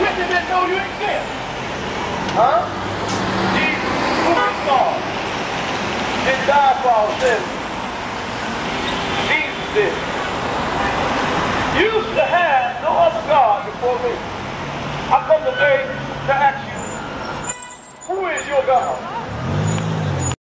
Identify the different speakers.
Speaker 1: Witnesses that know you exist. Huh? Jesus, who is God? Did In Godfall says, Jesus did. Used to have no other God before me. I come today to ask you, who is your God?